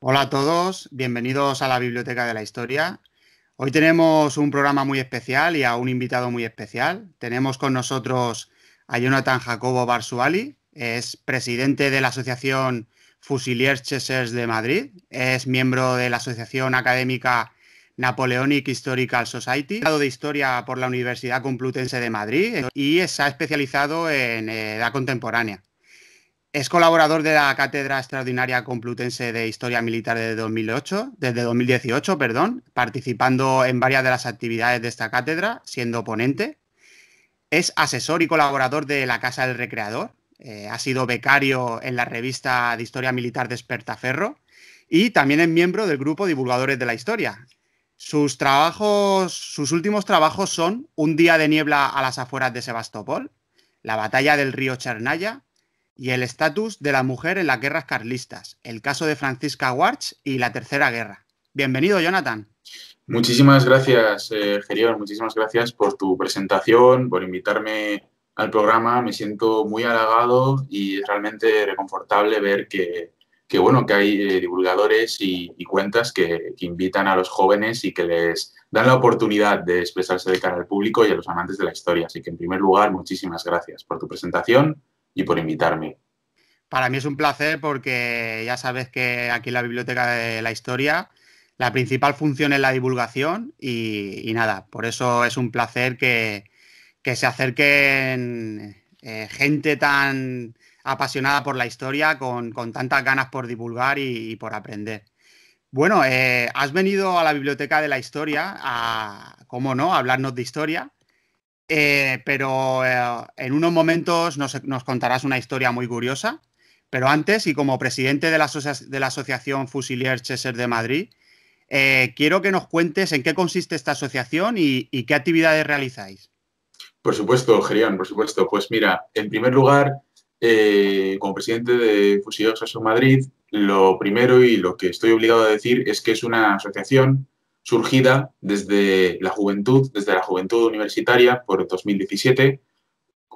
Hola a todos, bienvenidos a la Biblioteca de la Historia. Hoy tenemos un programa muy especial y a un invitado muy especial. Tenemos con nosotros a Jonathan Jacobo Barsuali, es presidente de la Asociación Fusiliers Chessers de Madrid, es miembro de la Asociación Académica Napoleonic Historical Society, de Historia por la Universidad Complutense de Madrid y se ha especializado en edad contemporánea. Es colaborador de la Cátedra Extraordinaria Complutense de Historia Militar desde 2008, desde 2018, perdón, participando en varias de las actividades de esta cátedra, siendo ponente. Es asesor y colaborador de la Casa del Recreador. Eh, ha sido becario en la revista de Historia Militar Despertaferro y también es miembro del grupo Divulgadores de la Historia. Sus trabajos, sus últimos trabajos son Un día de niebla a las afueras de Sebastopol, La batalla del río Chernaya, y el estatus de la mujer en las guerras carlistas, el caso de Francisca Warch y la Tercera Guerra. Bienvenido, Jonathan. Muchísimas gracias, eh. Muchísimas gracias por tu presentación, por invitarme al programa. Me siento muy halagado y realmente reconfortable ver que, bueno, que hay eh, divulgadores y, cuentas que, que, invitan a los jóvenes y que les dan la oportunidad de expresarse de cara al público y a los amantes de la historia. Así que, en primer lugar, muchísimas gracias por tu presentación y por invitarme. Para mí es un placer porque ya sabes que aquí en la Biblioteca de la Historia la principal función es la divulgación y, nada, por eso es un placer que, se acerquen eh, gente tan apasionada por la historia, con, tantas ganas por divulgar y, por aprender. Bueno, eh, has venido a la Biblioteca de la Historia a, cómo no, a hablarnos de historia. Eh, pero eh, en unos momentos nos, contarás una historia muy curiosa. Pero antes, y como presidente de la, Asociación Fusilier Chesser de Madrid, eh, quiero que nos cuentes en qué consiste esta asociación y, qué actividades realizáis. Por supuesto, Gerian, por supuesto. Pues mira, en primer lugar, como presidente de Fusiliers Chesser Madrid, lo primero y lo que estoy obligado a decir es que es una asociación surgida desde la juventud, desde la juventud universitaria por 2017,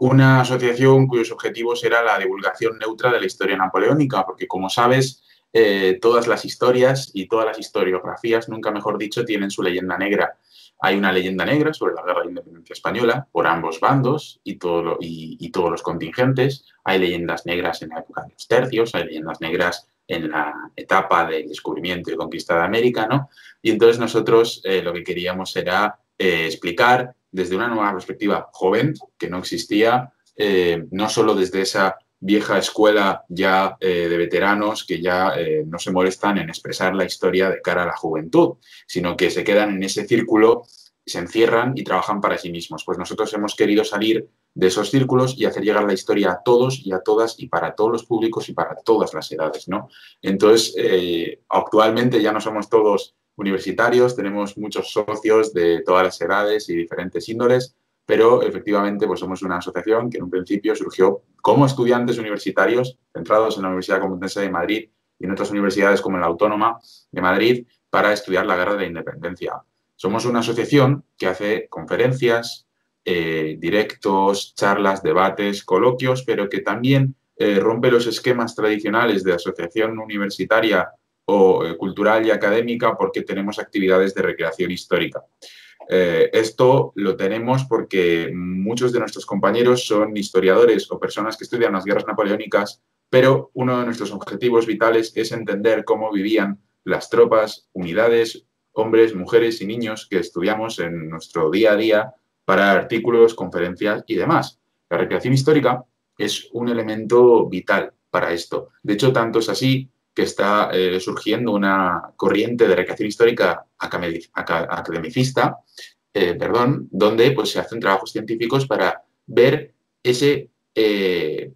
una asociación cuyos objetivos era la divulgación neutra de la historia napoleónica, porque como sabes, eh, todas las historias y todas las historiografías, nunca mejor dicho, tienen su leyenda negra. Hay una leyenda negra sobre la guerra de independencia española por ambos bandos y, y todos los contingentes. Hay leyendas negras en la época de los tercios, hay leyendas negras en la etapa del descubrimiento y conquista de América, ¿no? Y entonces nosotros eh, lo que queríamos era eh, explicar desde una nueva perspectiva joven, que no existía, eh, no solo desde esa vieja escuela ya de veteranos que ya no se molestan en expresar la historia de cara a la juventud, sino que se quedan en ese círculo, se encierran y trabajan para sí mismos. Pues nosotros hemos querido salir de esos círculos y hacer llegar la historia a todos y a todas y para todos los públicos y para todas las edades, ¿no? Entonces, eh, actualmente ya no somos todos universitarios, tenemos muchos socios de todas las edades y diferentes índoles, pero efectivamente pues somos una asociación que en un principio surgió como estudiantes universitarios centrados en la Universidad Complutense de Madrid y en otras universidades como la Autónoma de Madrid para estudiar la guerra de la independencia. Somos una asociación que hace conferencias, eh, directos, charlas, debates, coloquios, pero que también eh, rompe los esquemas tradicionales de asociación universitaria o eh, cultural y académica porque tenemos actividades de recreación histórica. esto lo tenemos porque muchos de nuestros compañeros son historiadores o personas que estudian las guerras napoleónicas, pero uno de nuestros objetivos vitales es entender cómo vivían las tropas, unidades, hombres, mujeres y niños que estudiamos en nuestro día a día para artículos, conferencias y demás. La recreación histórica es un elemento vital para esto. De hecho, tanto es así que está eh, surgiendo una corriente de recreación histórica academicista, eh, perdón, donde pues, se hacen trabajos científicos para ver ese eh,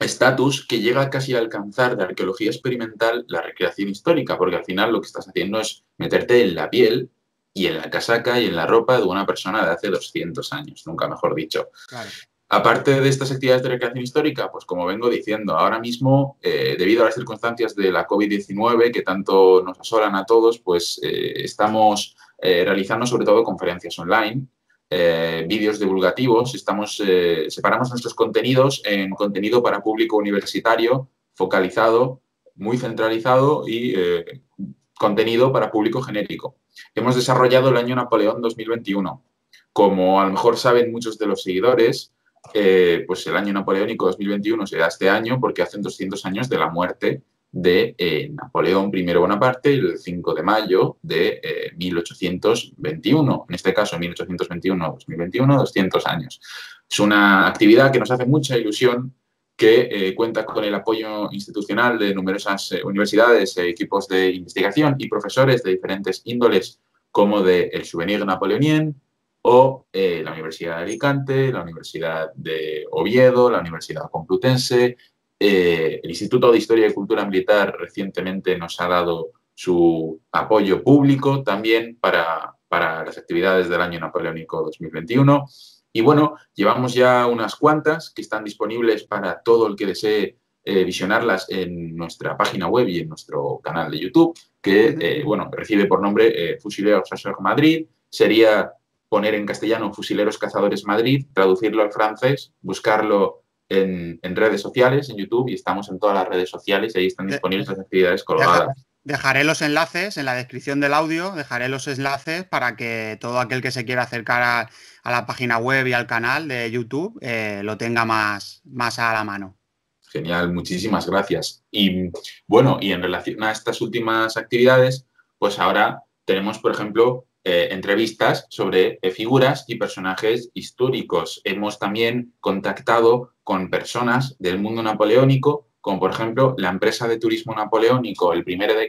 estatus que llega casi a alcanzar de arqueología experimental la recreación histórica, porque al final lo que estás haciendo es meterte en la piel y en la casaca y en la ropa de una persona de hace 200 años, nunca mejor dicho. Aparte de estas actividades de recreación histórica, pues como vengo diciendo, ahora mismo, eh, debido a las circunstancias de la COVID-19 que tanto nos asolan a todos, pues eh, estamos eh, realizando sobre todo conferencias online, vídeos divulgativos, estamos, separamos nuestros contenidos en contenido para público universitario, focalizado muy centralizado y contenido para público genérico. Hemos desarrollado el año Napoleón 2021. Como a lo mejor saben muchos de los seguidores, eh, pues el año napoleónico 2021 será este año porque hacen 200 años de la muerte de eh, Napoleón I Bonaparte el 5 de mayo de 1821. En este caso, 1821-2021, 200 años. Es una actividad que nos hace mucha ilusión que eh, cuenta con el apoyo institucional de numerosas eh, universidades, equipos de investigación y profesores de diferentes índoles, como de el Souvenir Napoleonien o eh, la Universidad de Alicante, la Universidad de Oviedo, la Universidad Complutense. el Instituto de Historia y Cultura Militar recientemente nos ha dado su apoyo público también para, para las actividades del año napoleónico 2021 y bueno, llevamos ya unas cuantas que están disponibles para todo el que desee eh, visionarlas en nuestra página web y en nuestro canal de YouTube, que eh, bueno, recibe por nombre eh, Fusileros Chasseurs Madrid. Sería poner en castellano Fusileros Cazadores Madrid, traducirlo al francés, buscarlo en, redes sociales, en YouTube, y estamos en todas las redes sociales y ahí están disponibles las actividades colgadas. Dejaré los enlaces en la descripción del audio, dejaré los enlaces para que todo aquel que se quiera acercar a, la página web y al canal de YouTube eh, lo tenga más, más a la mano. Genial, muchísimas gracias. Y bueno, y en relación a estas últimas actividades, pues ahora tenemos, por ejemplo, eh, entrevistas sobre eh, figuras y personajes históricos. Hemos también contactado con personas del mundo napoleónico como por ejemplo la empresa de turismo napoleónico, el primero de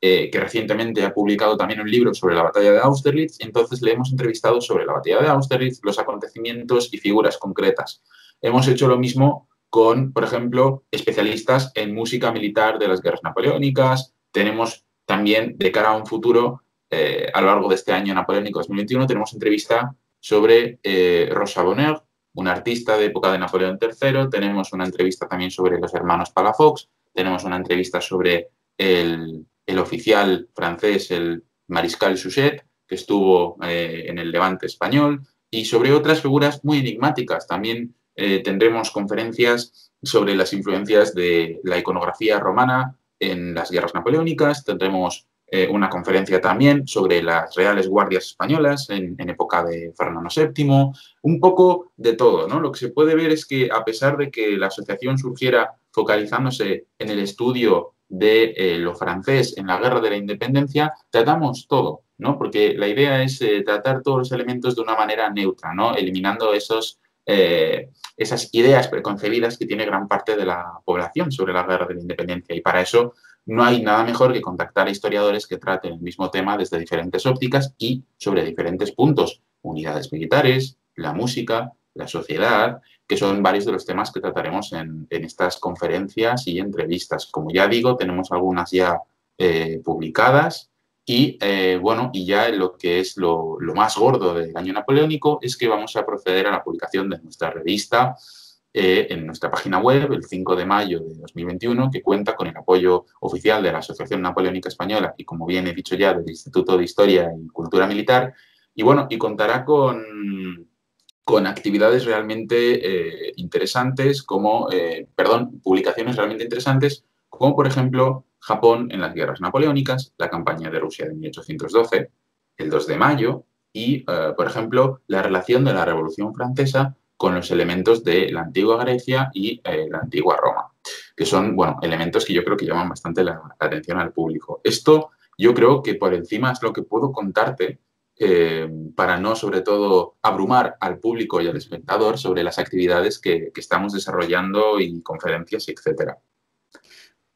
eh, que recientemente ha publicado también un libro sobre la batalla de Austerlitz. Entonces le hemos entrevistado sobre la batalla de Austerlitz, los acontecimientos y figuras concretas. Hemos hecho lo mismo con, por ejemplo, especialistas en música militar de las guerras napoleónicas. Tenemos también, de cara a un futuro, eh, a lo largo de este año napoleónico 2021, tenemos entrevista sobre eh, Rosa Bonheur, un artista de época de Napoleón III, tenemos una entrevista también sobre los hermanos Palafox, tenemos una entrevista sobre el, oficial francés, el mariscal Suchet, que estuvo eh, en el Levante español, y sobre otras figuras muy enigmáticas. También eh, tendremos conferencias sobre las influencias de la iconografía romana en las guerras napoleónicas, tendremos eh, una conferencia también sobre las reales guardias españolas en, época de Fernando VII, un poco de todo. ¿no? Lo que se puede ver es que a pesar de que la asociación surgiera focalizándose en el estudio de eh, lo francés en la guerra de la independencia, tratamos todo, ¿no? porque la idea es eh, tratar todos los elementos de una manera neutra, ¿no? eliminando esos, esas ideas preconcebidas que tiene gran parte de la población sobre la guerra de la independencia. Y para eso no hay nada mejor que contactar a historiadores que traten el mismo tema desde diferentes ópticas y sobre diferentes puntos, unidades militares, la música, la sociedad, que son varios de los temas que trataremos en, estas conferencias y entrevistas. Como ya digo, tenemos algunas ya eh, publicadas y eh, bueno, y ya lo que es lo, lo más gordo del año napoleónico es que vamos a proceder a la publicación de nuestra revista eh, en nuestra página web el 5 de mayo de 2021, que cuenta con el apoyo oficial de la Asociación Napoleónica Española y, como bien he dicho ya, del Instituto de Historia y Cultura Militar. Y bueno, y contará con, con actividades realmente eh, interesantes, como, eh, perdón, publicaciones realmente interesantes, como por ejemplo Japón en las guerras napoleónicas, la campaña de Rusia de 1812, el 2 de mayo, y, por ejemplo, la relación de la Revolución Francesa con los elementos de la antigua Grecia y eh, la antigua Roma, que son, bueno, elementos que yo creo que llaman bastante la, atención al público. Esto yo creo que por encima es lo que puedo contarte eh, para no, sobre todo, abrumar al público y al espectador sobre las actividades que, estamos desarrollando y conferencias, etcétera.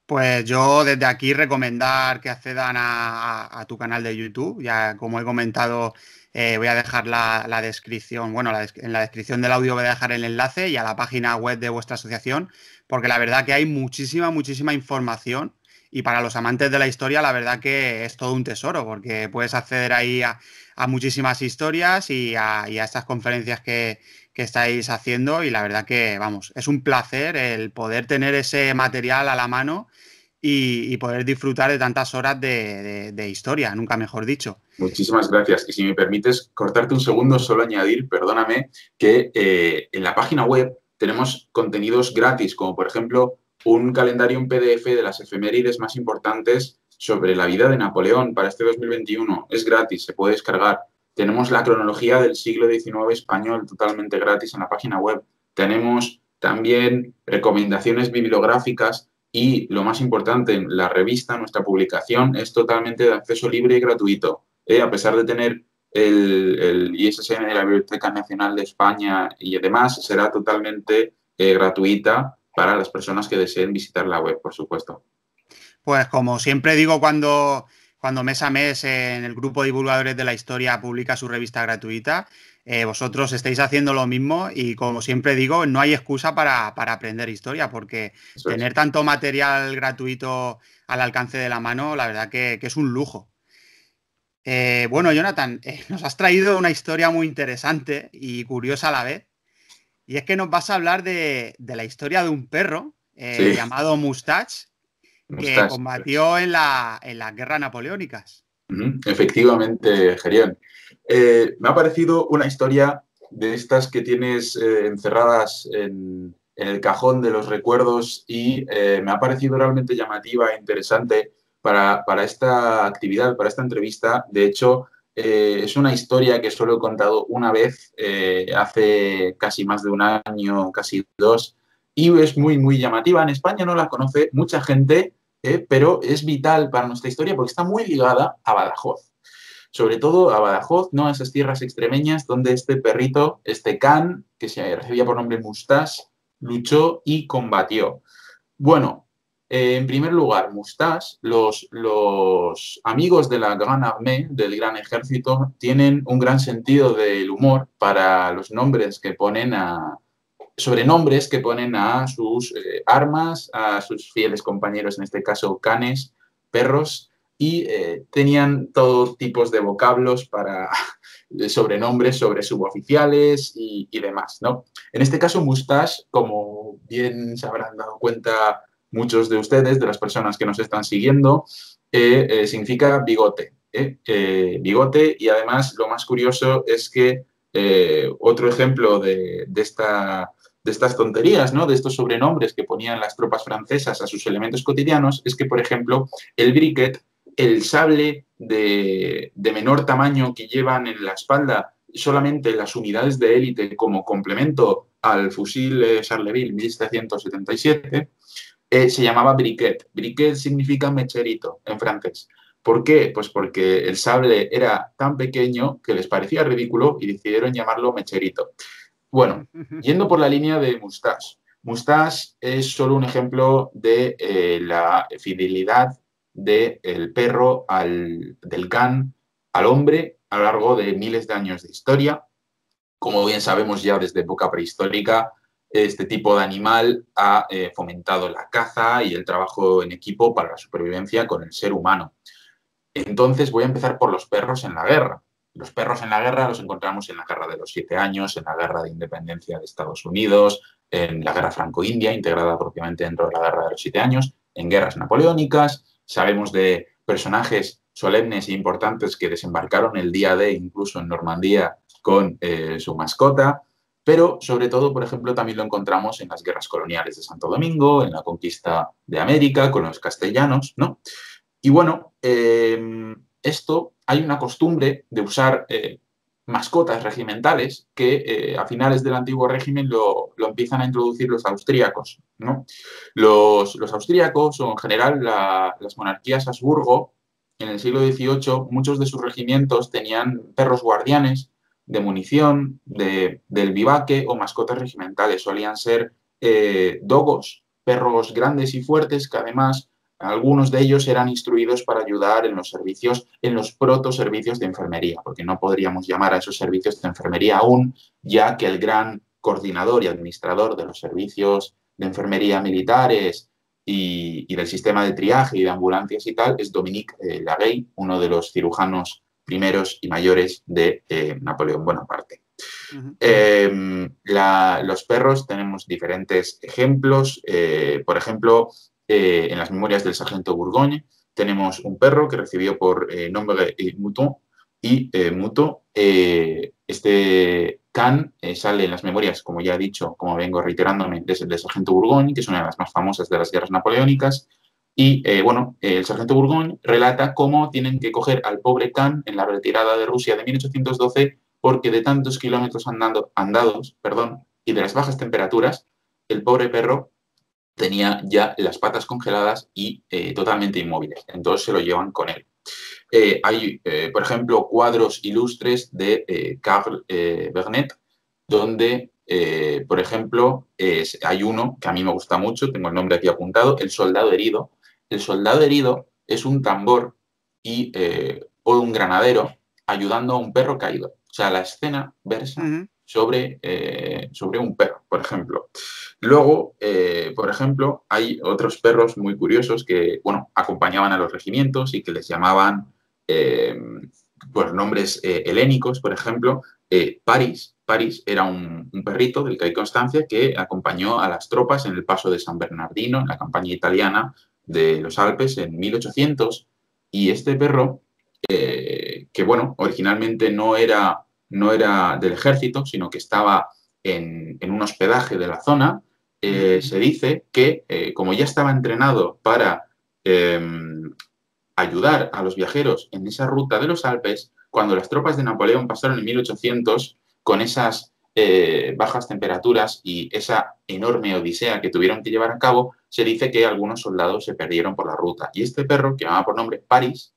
Pues yo desde aquí recomendar que accedan a, tu canal de YouTube. Ya como he comentado, eh, voy a dejar la, descripción, bueno, en la descripción del audio voy a dejar el enlace y a la página web de vuestra asociación, porque la verdad que hay muchísima, muchísima información y para los amantes de la historia la verdad que es todo un tesoro, porque puedes acceder ahí a, muchísimas historias y a, estas conferencias que, estáis haciendo y la verdad que, vamos, es un placer el poder tener ese material a la mano y, poder disfrutar de tantas horas de, historia, nunca mejor dicho. Muchísimas gracias. Y si me permites cortarte un segundo, solo añadir, perdóname, que eh, en la página web tenemos contenidos gratis, como por ejemplo un calendario en PDF de las efemérides más importantes sobre la vida de Napoleón para este 2021. Es gratis, se puede descargar. Tenemos la cronología del siglo XIX español totalmente gratis en la página web. Tenemos también recomendaciones bibliográficas y lo más importante, la revista, nuestra publicación, es totalmente de acceso libre y gratuito. Eh, a pesar de tener el, ISSN de la Biblioteca Nacional de España y demás, será totalmente eh, gratuita para las personas que deseen visitar la web, por supuesto. Pues como siempre digo cuando, cuando mes a mes en el grupo de divulgadores de la historia publica su revista gratuita, eh, vosotros estáis haciendo lo mismo y como siempre digo, no hay excusa para, aprender historia, porque tener tanto material gratuito al alcance de la mano, la verdad que, es un lujo. Eh, bueno, Jonathan, eh, nos has traído una historia muy interesante y curiosa a la vez. Y es que nos vas a hablar de, la historia de un perro llamado Mustache, que combatió en, la, en las guerras napoleónicas. Efectivamente, Gerión. Eh, me ha parecido una historia de estas que tienes eh, encerradas en, el cajón de los recuerdos y eh, me ha parecido realmente llamativa e interesante para, esta actividad, para esta entrevista. De hecho, es una historia que solo he contado una vez, hace casi más de un año, casi dos, y es muy, muy llamativa. En España no la conoce mucha gente, pero es vital para nuestra historia porque está muy ligada a Badajoz sobre todo a Badajoz, ¿no? A esas tierras extremeñas donde este perrito, este can, que se recibía por nombre Mustache, luchó y combatió. Bueno, eh, en primer lugar, Mustache, los, los amigos de la Gran Armée, del Gran Ejército, tienen un gran sentido del humor para los nombres que ponen a, sobrenombres que ponen a sus eh, armas, a sus fieles compañeros, en este caso canes, perros, y eh, tenían todo tipos de vocablos para sobrenombres sobre suboficiales y, demás, ¿no? En este caso, mustache, como bien se habrán dado cuenta muchos de ustedes, de las personas que nos están siguiendo, eh, eh, significa bigote. bigote y además lo más curioso es que otro ejemplo de, esta de estas tonterías, ¿no? de estos sobrenombres que ponían las tropas francesas a sus elementos cotidianos, es que, por ejemplo, el briquet el sable de, menor tamaño que llevan en la espalda solamente las unidades de élite como complemento al fusil eh, Charleville 1777, eh, se llamaba briquet. Briquet significa mecherito en francés. ¿Por qué? Pues porque el sable era tan pequeño que les parecía ridículo y decidieron llamarlo mecherito. Bueno, yendo por la línea de Mustache. Mustache es solo un ejemplo de eh, la fidelidad del perro al, del can al hombre a lo largo de miles de años de historia. Como bien sabemos ya desde época prehistórica, este tipo de animal ha eh, fomentado la caza y el trabajo en equipo para la supervivencia con el ser humano. Entonces voy a empezar por los perros en la guerra. Los perros en la guerra los encontramos en la Guerra de los Siete Años, en la Guerra de Independencia de Estados Unidos, en la Guerra Franco-India, integrada propiamente dentro de la Guerra de los Siete Años, en guerras napoleónicas, Sabemos de personajes solemnes e importantes que desembarcaron el día de incluso en Normandía con eh, su mascota, pero sobre todo, por ejemplo, también lo encontramos en las guerras coloniales de Santo Domingo, en la conquista de América con los castellanos, ¿no? Y bueno, em, esto hay una costumbre de usar eh, mascotas regimentales que eh, a finales del antiguo régimen lo, empiezan a introducir los austríacos. ¿no? Los, austríacos o en general las monarquías Habsburgo en el siglo XVIII muchos de sus regimientos tenían perros guardianes de munición, de, del vivaque o mascotas regimentales. Solían ser eh, dogos, perros grandes y fuertes que además algunos de ellos eran instruidos para ayudar en los servicios, en los proto-servicios de enfermería, porque no podríamos llamar a esos servicios de enfermería aún, ya que el gran coordinador y administrador de los servicios de enfermería militares y, del sistema de triaje y de ambulancias y tal es Dominique eh, uno de los cirujanos primeros y mayores de eh, Napoleón Bonaparte. Em, los perros tenemos diferentes ejemplos. Eh, por ejemplo, eh, en las memorias del sargento Bourgogne tenemos un perro que recibió por eh, nombre eh, Mouton y Mouton, este, Can eh, sale en las memorias, como ya he dicho, como vengo reiterándome, desde el Sargento Bourgogne, que es una de las más famosas de las guerras napoleónicas. Y eh, bueno, el Sargento Bourgogne relata cómo tienen que coger al pobre Can en la retirada de Rusia de 1812 porque de tantos kilómetros andando, andados perdón, y de las bajas temperaturas, el pobre perro tenía ya las patas congeladas y eh, totalmente inmóviles. Entonces se lo llevan con él. Eh, hay, eh, por ejemplo, cuadros ilustres de Carl Bernet, donde, por ejemplo, hay uno que a mí me gusta mucho, tengo el nombre aquí apuntado, El soldado herido. El soldado herido es un tambor y, o un granadero ayudando a un perro caído. O sea, la escena versa sobre, sobre un perro, por ejemplo. Luego, eh, por ejemplo, hay otros perros muy curiosos que, bueno, acompañaban a los regimientos y que les llamaban eh, pues, nombres eh, helénicos, por ejemplo, Paris. Paris era un, perrito del que hay constancia que acompañó a las tropas en el paso de San Bernardino, en la campaña italiana de los Alpes en 1800. Y este perro, que bueno, originalmente no era, no era del ejército, sino que estaba en un hospedaje de la zona, eh, se dice que eh, como ya estaba entrenado para em, ayudar a los viajeros en esa ruta de los Alpes, cuando las tropas de Napoleón pasaron en 1800 con esas eh, bajas temperaturas y esa enorme odisea que tuvieron que llevar a cabo, se dice que algunos soldados se perdieron por la ruta. Y este perro, que llamaba por nombre Paris,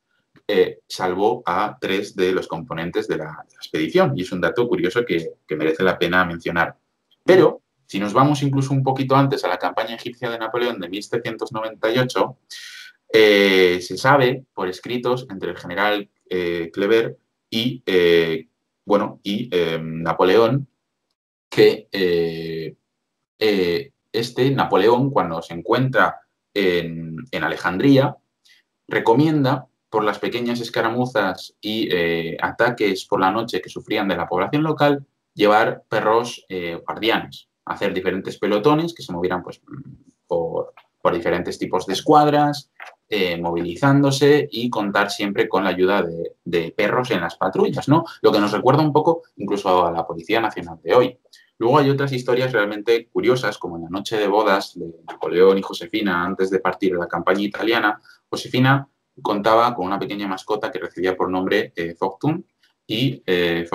salvó a tres de los componentes de la, expedición. Y es un dato curioso que merece la pena mencionar. Pero si nos vamos incluso un poquito antes a la campaña egipcia de Napoleón de 1798, eh, se sabe por escritos entre el general eh, Clever y, eh, bueno, y Napoleón que este Napoleón, cuando se encuentra en, en Alejandría, recomienda por las pequeñas escaramuzas y ataques por la noche que sufrían de la población local, llevar perros guardianes hacer diferentes pelotones que se movieran pues, por, diferentes tipos de escuadras, eh, movilizándose y contar siempre con la ayuda de, perros en las patrullas, ¿no? Lo que nos recuerda un poco incluso a la Policía Nacional de hoy. Luego hay otras historias realmente curiosas, como en la noche de bodas de Napoleón y Josefina antes de partir a la campaña italiana. Josefina contaba con una pequeña mascota que recibía por nombre eh, y eh,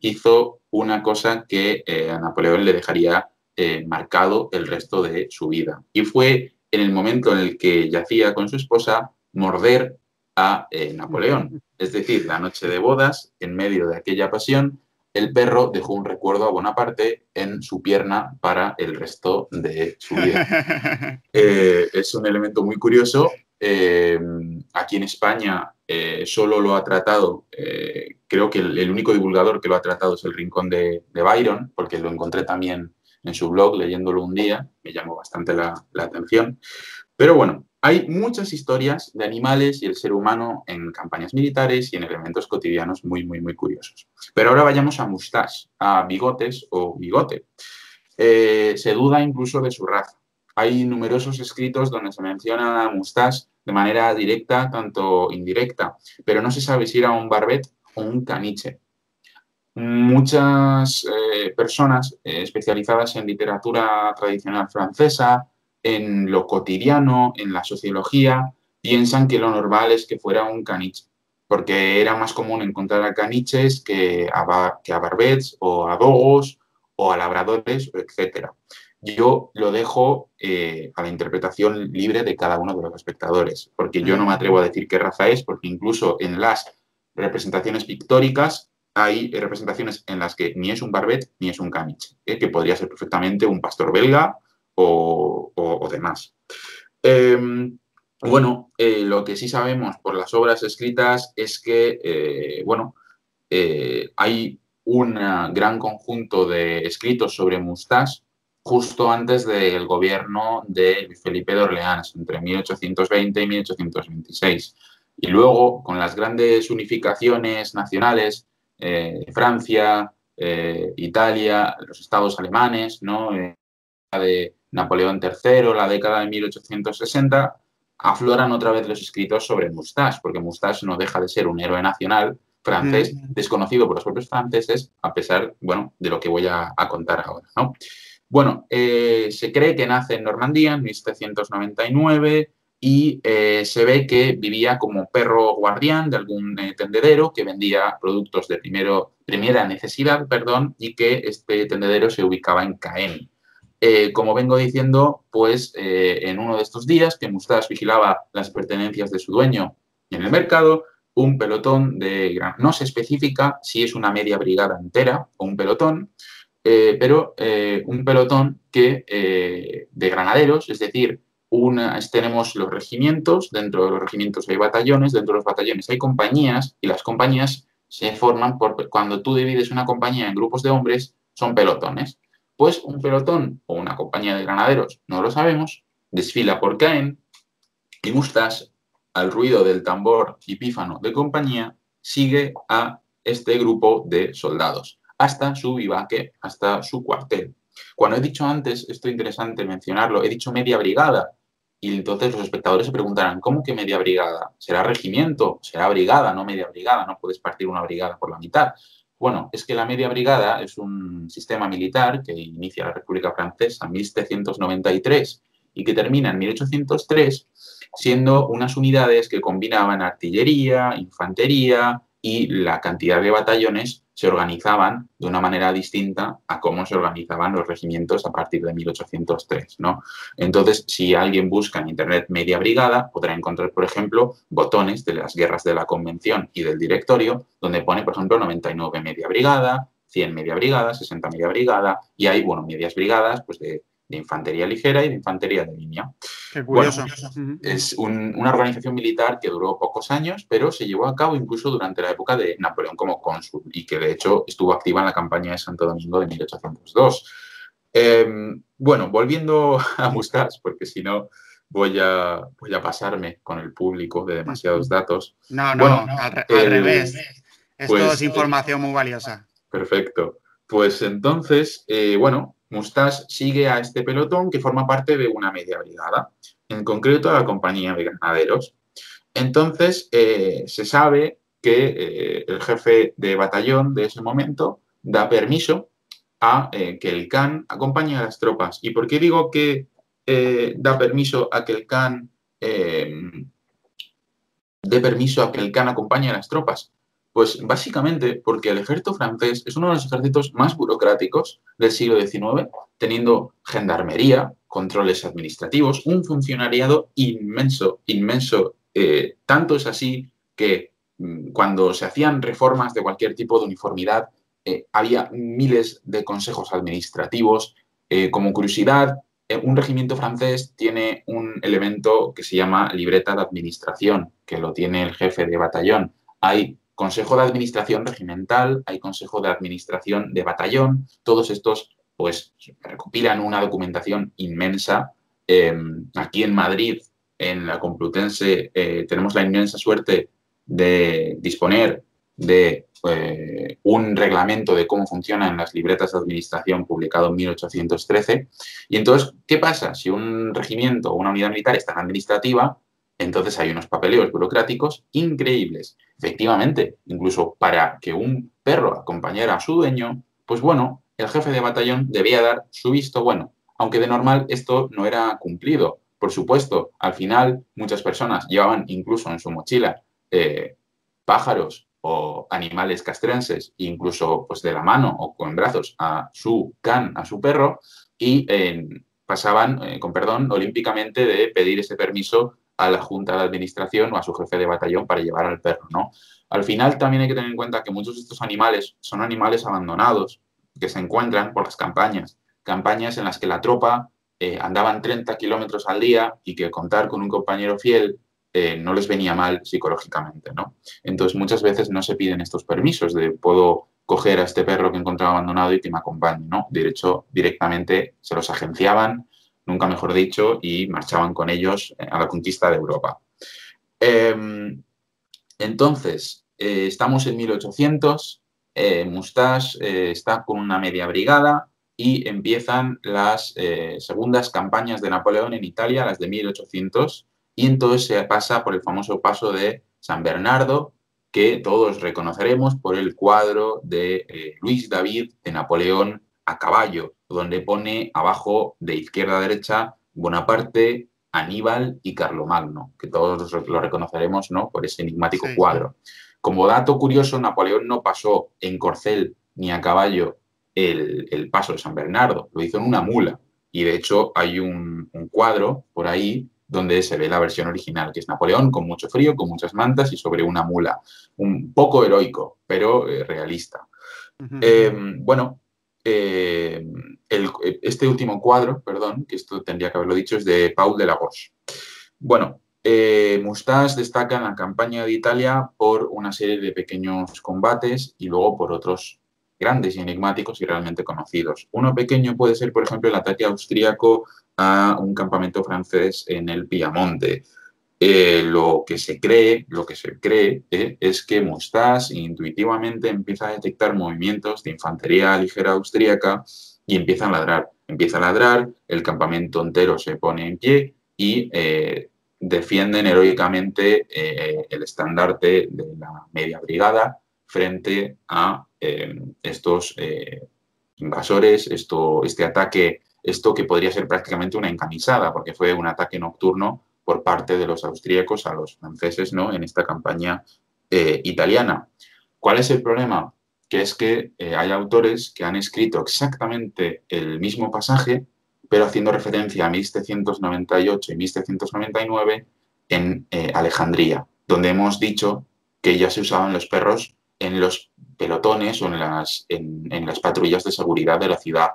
hizo una cosa que eh, a Napoleón le dejaría eh, marcado el resto de su vida. Y fue en el momento en el que yacía con su esposa morder a eh, Napoleón. Es decir, la noche de bodas, en medio de aquella pasión, el perro dejó un recuerdo a Bonaparte en su pierna para el resto de su vida. es un elemento muy curioso. aquí en España solo lo ha tratado creo que el, único divulgador que lo ha tratado es el Rincón de, Byron, porque lo encontré también en su blog leyéndolo un día, me llamó bastante la, atención. Pero bueno, hay muchas historias de animales y el ser humano en campañas militares y en elementos cotidianos muy, muy, muy curiosos. Pero ahora vayamos a mustache, a bigotes o bigote. Eh, se duda incluso de su raza. Hay numerosos escritos donde se menciona a mustache de manera directa, tanto indirecta, pero no se sabe si era un barbet un caniche. Muchas eh, personas eh, especializadas en literatura tradicional francesa, en lo cotidiano, en la sociología, piensan que lo normal es que fuera un caniche, porque era más común encontrar a caniches que a, que a barbets o a dogos o a labradores, etc. Yo lo dejo eh, a la interpretación libre de cada uno de los espectadores, porque yo no me atrevo a decir qué raza es, porque incluso en las representaciones pictóricas, hay representaciones en las que ni es un barbet ni es un caniche, ¿eh? que podría ser perfectamente un pastor belga o, demás. Em, bueno, eh, lo que sí sabemos por las obras escritas es que, eh, bueno, hay un gran conjunto de escritos sobre Mustache justo antes del gobierno de Felipe de Orleans, entre 1820 y 1826. Y luego, con las grandes unificaciones nacionales, eh, Francia, eh, Italia, los estados alemanes, ¿no? Eh, la de Napoleón III, la década de 1860, afloran otra vez los escritos sobre Mustache, porque Mustache no deja de ser un héroe nacional francés mm. desconocido por los propios franceses, a pesar, bueno, de lo que voy a, contar ahora, ¿no? Bueno, eh, se cree que nace en Normandía en 1799 y eh, se ve que vivía como perro guardián de algún eh, tendedero que vendía productos de primero, primera necesidad perdón, y que este tendedero se ubicaba en Caen. Eh, como vengo diciendo, pues en uno de estos días que Mustas vigilaba las pertenencias de su dueño en el mercado, un pelotón de... No se especifica si es una media brigada entera o un pelotón, pero un pelotón que de granaderos, es decir, tenemos los regimientos, dentro de los regimientos hay batallones, dentro de los batallones hay compañías y las compañías se forman por, cuando tú divides una compañía en grupos de hombres, son pelotones. Pues un pelotón o una compañía de granaderos, no lo sabemos, desfila por Caen y Mustas, al ruido del tambor epífano de compañía, sigue a este grupo de soldados hasta su vivaque, hasta su cuartel. Cuando he dicho antes, esto es interesante mencionarlo, he dicho media brigada, y entonces los espectadores se preguntarán, ¿cómo que media brigada? ¿Será regimiento? ¿Será brigada, no media brigada? No puedes partir una brigada por la mitad. Bueno, es que la media brigada es un sistema militar que inicia la República Francesa en 1793 y que termina en 1803, siendo unas unidades que combinaban artillería, infantería y la cantidad de batallones se organizaban de una manera distinta a cómo se organizaban los regimientos a partir de 1803. ¿no? Entonces, si alguien busca en Internet media brigada, podrá encontrar, por ejemplo, botones de las guerras de la Convención y del directorio, donde pone, por ejemplo, 99 media brigada, 100 media brigada, 60 media brigada, y hay, bueno, medias brigadas pues de de infantería ligera y de infantería de línea. Qué curioso. es una organización militar que duró pocos años, pero se llevó a cabo incluso durante la época de Napoleón como cónsul y que de hecho estuvo activa en la campaña de Santo Domingo de 1802. Em, bueno, volviendo a Mustas, porque si no voy a, voy a pasarme con el público de demasiados datos. No, no, al, revés. Esto pues, es información muy valiosa. Perfecto. Pues entonces, eh, bueno, Mustas sigue a este pelotón que forma parte de una media brigada, en concreto a la compañía de granaderos. Entonces, eh, se sabe que eh, el jefe de batallón de ese momento da permiso a eh, que el CAN acompañe a las tropas. ¿Y por qué digo que da permiso a que el CAN dé permiso a que el CAN acompañe a las tropas? Pues básicamente porque el ejército francés es uno de los ejércitos más burocráticos del siglo XIX, teniendo gendarmería, controles administrativos, un funcionariado inmenso, inmenso. Eh, tanto es así que mm, cuando se hacían reformas de cualquier tipo de uniformidad, eh, había miles de consejos administrativos. Eh, como curiosidad, un regimiento francés tiene un elemento que se llama libreta de administración, que lo tiene el jefe de batallón. Hay Consejo de Administración Regimental, hay Consejo de Administración de Batallón, todos estos pues recopilan una documentación inmensa. Em, aquí en Madrid, en la Complutense, eh, tenemos la inmensa suerte de disponer de eh, un reglamento de cómo funcionan las libretas de administración publicado en 1813. Y entonces, ¿qué pasa? Si un regimiento o una unidad militar es tan administrativa, entonces hay unos papeleos burocráticos increíbles. Efectivamente, incluso para que un perro acompañara a su dueño, pues bueno, el jefe de batallón debía dar su visto bueno, aunque de normal esto no era cumplido. Por supuesto, al final muchas personas llevaban incluso en su mochila eh, pájaros o animales castrenses, incluso pues de la mano o con brazos a su can, a su perro, y eh, pasaban, eh, con perdón, olímpicamente de pedir ese permiso a la junta de administración o a su jefe de batallón para llevar al perro, ¿no? Al final también hay que tener en cuenta que muchos de estos animales son animales abandonados que se encuentran por las campañas, campañas en las que la tropa eh, andaban 30 kilómetros al día y que contar con un compañero fiel eh, no les venía mal psicológicamente, ¿no? Entonces muchas veces no se piden estos permisos de puedo coger a este perro que he encontrado abandonado y que me acompañe, ¿no? De hecho, directamente se los agenciaban nunca mejor dicho, y marchaban con ellos eh, a la conquista de Europa. Em, entonces, eh, estamos en 1800, eh, Mustache está con una media brigada y empiezan las segundas campañas de Napoleón en Italia, las de 1800, y entonces se pasa por el famoso paso de San Bernardo, que todos reconoceremos por el cuadro de Luis David de Napoleón a caballo, donde pone abajo de izquierda a derecha Bonaparte, Aníbal y Carlomagno, que todos lo reconoceremos ¿no? por ese enigmático cuadro. Como dato curioso, Napoleón no pasó en corcel ni a caballo el, paso de San Bernardo, lo hizo en una mula. Y de hecho hay un, cuadro por ahí donde se ve la versión original, que es Napoleón con mucho frío, con muchas mantas y sobre una mula. Un poco heroico, pero eh, realista. Eh, bueno, eh, este último cuadro, perdón, que esto tendría que haberlo dicho, es de Paul de Lagos. Bueno, eh, destaca en la campaña de Italia por una serie de pequeños combates y luego por otros grandes y enigmáticos y realmente conocidos. Uno pequeño puede ser, por ejemplo, el ataque austríaco a un campamento francés en el Piamonte. Eh, lo que se cree, lo que se cree eh, es que Mustas intuitivamente empieza a detectar movimientos de infantería ligera austríaca y empieza a ladrar. Empieza a ladrar, el campamento entero se pone en pie y eh, defienden heroicamente el estandarte de la media brigada frente a estos invasores, esto, este ataque, esto que podría ser prácticamente una encamisada, porque fue un ataque nocturno por parte de los austríacos a los franceses ¿no? en esta campaña eh, italiana. ¿Cuál es el problema? Que es que eh, hay autores que han escrito exactamente el mismo pasaje, pero haciendo referencia a 1798 y 1799 en eh, Alejandría, donde hemos dicho que ya se usaban los perros en los pelotones o en las, en las patrullas de seguridad de la ciudad.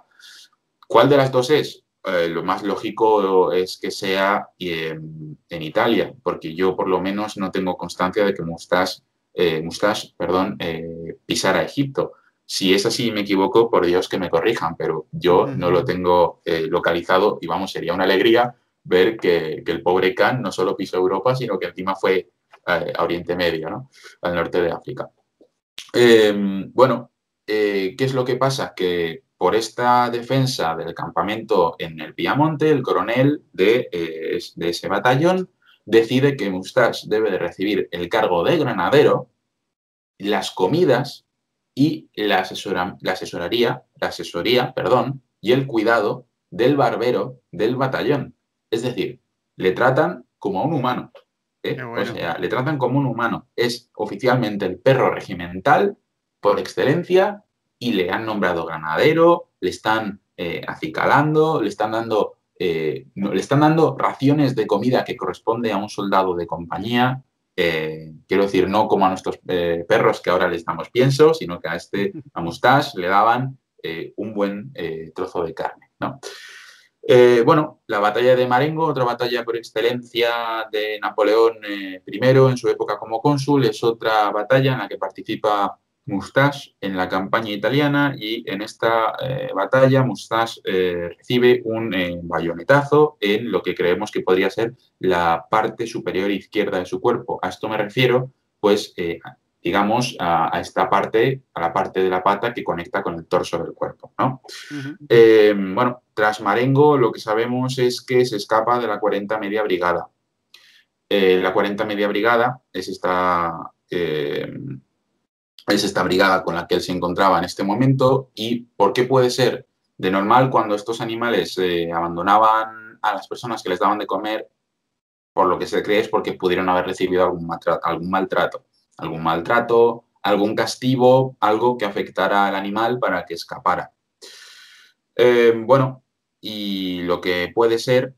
¿Cuál de las dos es? Eh, lo más lógico es que sea en, Italia, porque yo por lo menos no tengo constancia de que Mustache, eh, perdón, eh, pisara Egipto. Si es así y me equivoco, por Dios que me corrijan, pero yo no lo tengo eh, localizado y vamos, sería una alegría ver que, el pobre Khan no solo pisó Europa, sino que encima fue a Oriente Medio, ¿no? al norte de África. bueno, ¿qué es lo que pasa? Que por esta defensa del campamento en el Piamonte, el coronel de, eh, ese batallón decide que Mustache debe de recibir el cargo de granadero, las comidas y la, asesoría, la asesoría perdón, y el cuidado del barbero del batallón. Es decir, le tratan como a un humano. ¿eh? O sea, le tratan como un humano. Es oficialmente el perro regimental por excelencia y le han nombrado ganadero, le están eh, acicalando, le están dando eh, le están dando raciones de comida que corresponde a un soldado de compañía. Eh, quiero decir, no como a nuestros perros que ahora les damos pienso, sino que a este, a Mustache, le daban un buen trozo de carne. bueno, la batalla de Marengo, otra batalla por excelencia de Napoleón I en su época como cónsul, es otra batalla en la que participa Mustache en la campaña italiana y en esta eh, batalla Mustache eh, recibe un eh, bayonetazo en lo que creemos que podría ser la parte superior izquierda de su cuerpo. A esto me refiero, pues, digamos, a, esta parte, a la parte de la pata que conecta con el torso del cuerpo. bueno, tras Marengo lo que sabemos es que se escapa de la 40 Media Brigada. la 40 Media Brigada es esta es esta brigada con la que él se encontraba en este momento y por qué puede ser de normal cuando estos animales eh, abandonaban a las personas que les daban de comer, por lo que se cree es porque pudieron haber recibido algún maltrato, algún maltrato, algún castigo, algo que afectara al animal para que escapara. Eh, bueno, y lo que puede ser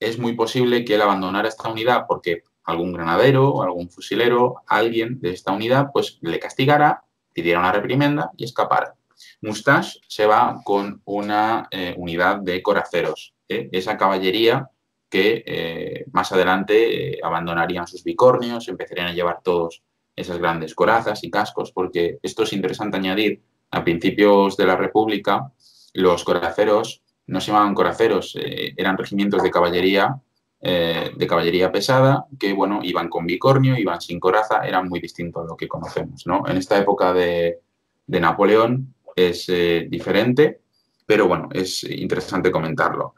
es muy posible que él abandonara esta unidad porque algún granadero, algún fusilero, alguien de esta unidad, pues le castigara, pidiera una reprimenda y escapara. Mustache se va con una eh, unidad de coraceros, ¿eh? esa caballería que eh, más adelante abandonarían sus bicornios, empezarían a llevar todos esas grandes corazas y cascos, porque esto es interesante añadir, a principios de la República, los coraceros no se llamaban coraceros, eran regimientos de caballería eh, de caballería pesada que, bueno, iban con bicornio, iban sin coraza, eran muy distintos a lo que conocemos, ¿no? En esta época de, Napoleón es eh, diferente, pero bueno, es interesante comentarlo.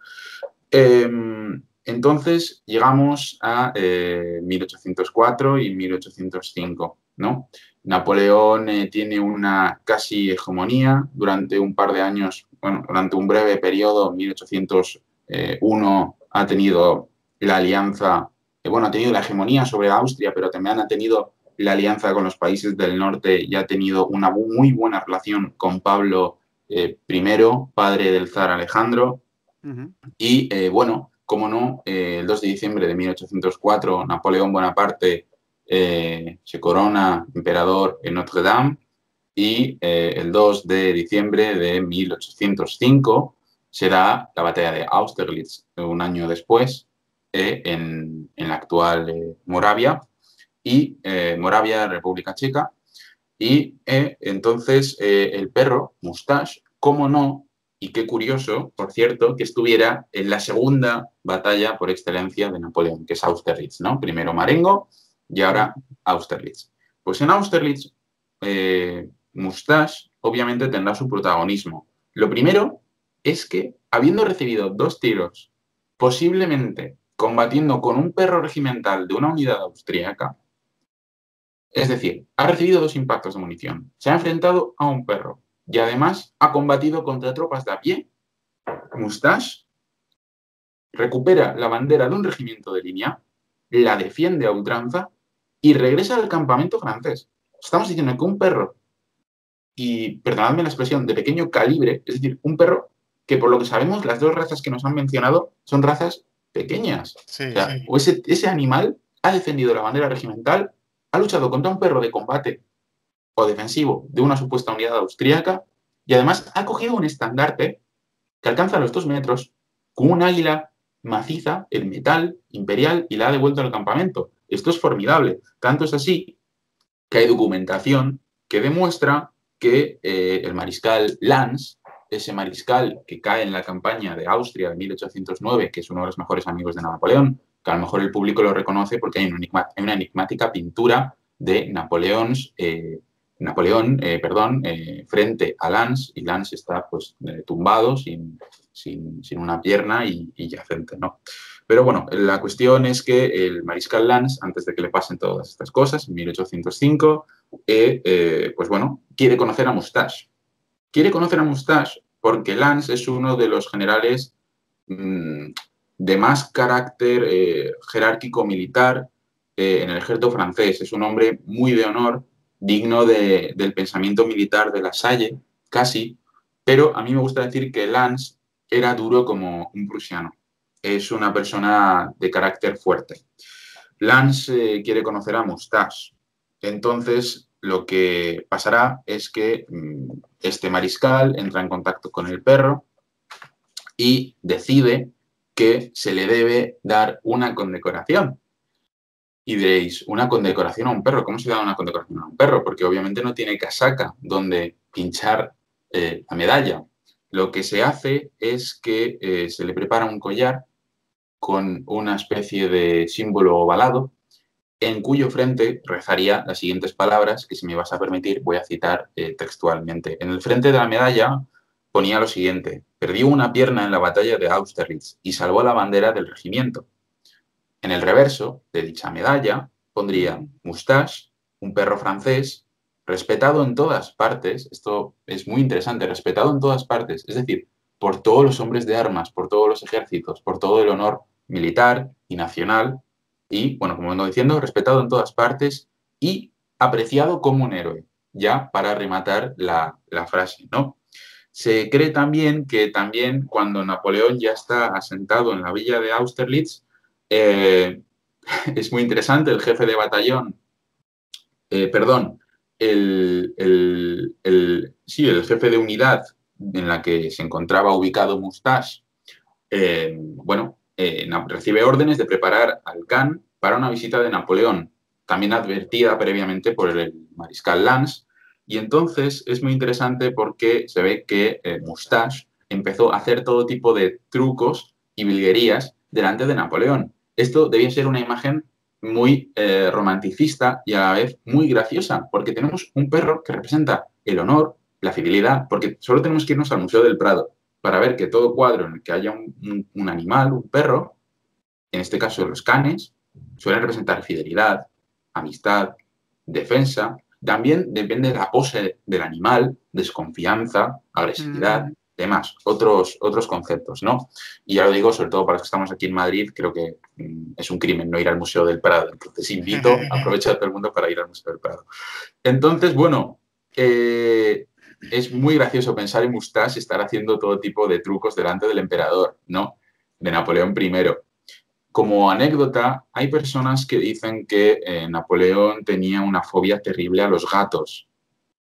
Em, entonces llegamos a 1804 eh, y 1805. ¿no? Napoleón tiene una casi hegemonía durante un par de años, bueno, durante un breve periodo, 1801 ha tenido la alianza, eh, bueno, ha tenido la hegemonía sobre Austria, pero también ha tenido la alianza con los países del norte y ha tenido una muy buena relación con Pablo I, padre del zar Alejandro. Y bueno, como no, el 2 de diciembre de 1804, Napoleón Bonaparte eh, se corona emperador en Notre Dame y eh, el 2 de diciembre de 1805 será la batalla de Austerlitz, un año después, eh, en, la actual Moravia, y Moravia, República Checa. Y entonces el perro, Mustache, como no, y qué curioso, por cierto, que estuviera en la segunda batalla por excelencia de Napoleón, que es Austerlitz, ¿no? Primero Marengo y ahora Austerlitz. Pues en Austerlitz, eh, Mustache obviamente tendrá su protagonismo. Lo primero es que, habiendo recibido dos tiros, posiblemente combatiendo con un perro regimental de una unidad austríaca, es decir, ha recibido dos impactos de munición, se ha enfrentado a un perro y además ha combatido contra tropas de a pie, Mustache recupera la bandera de un regimiento de línea, la defiende a ultranza y regresa al campamento francés. Estamos diciendo que un perro, y perdonadme la expresión, de pequeño calibre, es decir, un perro que por lo que sabemos, las dos razas que nos han mencionado son razas pequeñas. o ese, ese animal ha defendido la bandera regimental, ha luchado contra un perro de combate o defensivo de una supuesta unidad austríaca y además ha cogido un estandarte que alcanza los dos metros con un águila maciza, el metal imperial, y la ha devuelto al campamento. Esto es formidable. Tanto es así que hay documentación que demuestra que eh, el mariscal Lanz, ese mariscal que cae en la campaña de Austria de 1809, que es uno de los mejores amigos de Napoleón, que a lo mejor el público lo reconoce porque hay una, enigmática pintura de Napoleón, eh, Napoleón eh, perdón, frente a Lanz, y Lanz está pues, tumbado, sin, sin, una pierna y, yacente. ¿no? Pero bueno, la cuestión es que el mariscal Lanz, antes de que le pasen todas estas cosas, en 1805, eh, eh, pues bueno, quiere conocer a Mustache. Quiere conocer a Mustache porque Lanz es uno de los generales mm, de más carácter eh, jerárquico militar en el ejército francés. Es un hombre muy de honor, digno del pensamiento militar de la Salle, casi, pero a mí me gusta decir que Lanz era duro como un prusiano es una persona de carácter fuerte. Lance eh, quiere conocer a Mustache. Entonces, lo que pasará es que mm, este mariscal entra en contacto con el perro y decide que se le debe dar una condecoración. Y diréis, ¿una condecoración a un perro? ¿Cómo se da una condecoración a un perro? Porque obviamente no tiene casaca donde pinchar eh, la medalla. Lo que se hace es que eh, se le prepara un collar con una especie de símbolo ovalado, en cuyo frente rezaría las siguientes palabras que, si me vas a permitir, voy a citar eh, textualmente. En el frente de la medalla ponía lo siguiente, perdió una pierna en la batalla de Austerlitz y salvó la bandera del regimiento. En el reverso de dicha medalla pondría Moustache, un perro francés, respetado en todas partes, esto es muy interesante, respetado en todas partes, es decir, por todos los hombres de armas, por todos los ejércitos, por todo el honor militar y nacional, y, bueno, como vengo diciendo, respetado en todas partes y apreciado como un héroe, ya para rematar la, frase, ¿no? Se cree también que también cuando Napoleón ya está asentado en la villa de Austerlitz, eh, es muy interesante, el jefe de batallón, eh, perdón, el, sí, el jefe de unidad en la que se encontraba ubicado Mustache, eh, bueno, recibe órdenes de preparar al Khan para una visita de Napoleón, también advertida previamente por el mariscal Lanz. Y entonces es muy interesante porque se ve que eh, Mustache empezó a hacer todo tipo de trucos y bilguerías delante de Napoleón. Esto debía ser una imagen muy romanticista y a la vez muy graciosa, porque tenemos un perro que representa el honor, la fidelidad, porque solo tenemos que irnos al Museo del Prado para ver que todo cuadro en el que haya un, animal, un perro, en este caso los canes, suelen representar fidelidad, amistad, defensa, también depende de la pose del animal, desconfianza, agresividad, mm. demás, otros, otros conceptos, ¿no? Y ya lo digo, sobre todo para los que estamos aquí en Madrid, creo que mm, es un crimen no ir al Museo del Prado. Entonces invito, aprovecha todo el mundo para ir al Museo del Prado. Entonces, bueno, eh, es muy gracioso pensar en Mustache estar haciendo todo tipo de trucos delante del emperador, ¿no? De Napoleón I. Como anécdota, hay personas que dicen que eh, Napoleón tenía una fobia terrible a los gatos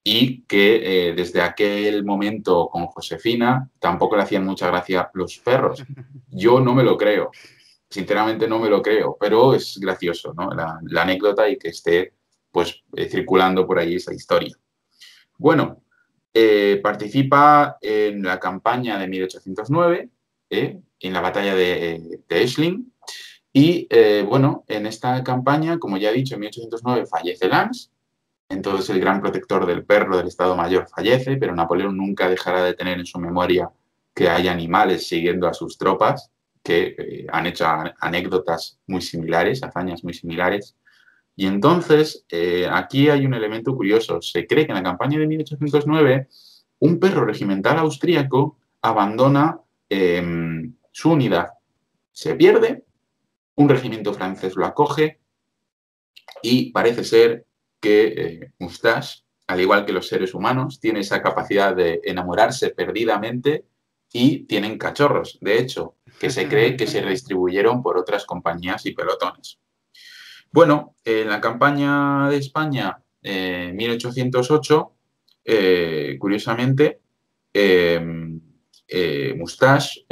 y que eh, desde aquel momento con Josefina tampoco le hacían mucha gracia los perros. Yo no me lo creo, sinceramente no me lo creo, pero es gracioso ¿no? la, anécdota y que esté pues, eh, circulando por ahí esa historia. Bueno, participa en la campaña de 1809, en la batalla de, de Eschling, y eh, bueno, en esta campaña, como ya he dicho, en 1809 fallece Lance, entonces el gran protector del perro del Estado Mayor fallece, pero Napoleón nunca dejará de tener en su memoria que hay animales siguiendo a sus tropas, que eh, han hecho anécdotas muy similares, hazañas muy similares. Y entonces, eh, aquí hay un elemento curioso. Se cree que en la campaña de 1809, un perro regimental austríaco abandona em, su unidad. Se pierde un regimiento francés lo acoge y parece ser que eh, Mustache, al igual que los seres humanos, tiene esa capacidad de enamorarse perdidamente y tienen cachorros, de hecho, que se cree que se redistribuyeron por otras compañías y pelotones. Bueno, en la campaña de España, en 1808, eh, curiosamente, eh, Mustache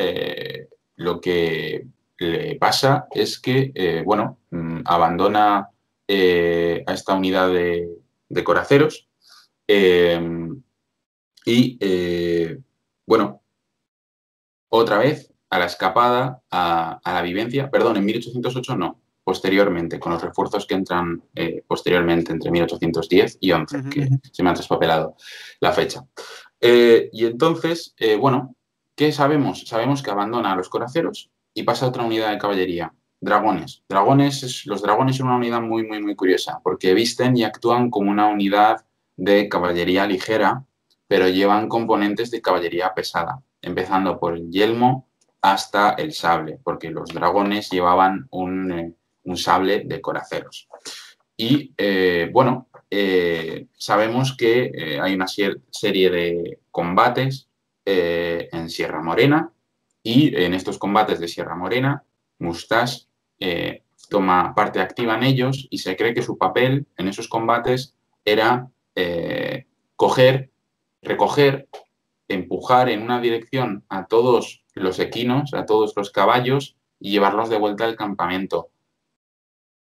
lo que le pasa es que, eh, bueno, mm, abandona eh, a esta unidad de, coraceros em, y, eh, bueno, otra vez a la escapada, a, la vivencia, perdón, en 1808 no, posteriormente, con los refuerzos que entran posteriormente entre 1810 y 11, que se me ha traspapelado la fecha. y entonces, bueno, ¿qué sabemos? Sabemos que abandona a los coraceros y pasa a otra unidad de caballería. Dragones. Dragones los dragones son una unidad muy, muy, muy curiosa porque visten y actúan como una unidad de caballería ligera, pero llevan componentes de caballería pesada, empezando por el yelmo hasta el sable, porque los dragones llevaban un, eh, sable de coraceros. Y eh, bueno, eh, sabemos que hay una serie de combates en Sierra Morena, y en estos combates de Sierra Morena, Mustache eh, toma parte activa en ellos y se cree que su papel en esos combates era eh, coger, recoger, empujar en una dirección a todos los equinos, a todos los caballos y llevarlos de vuelta al campamento.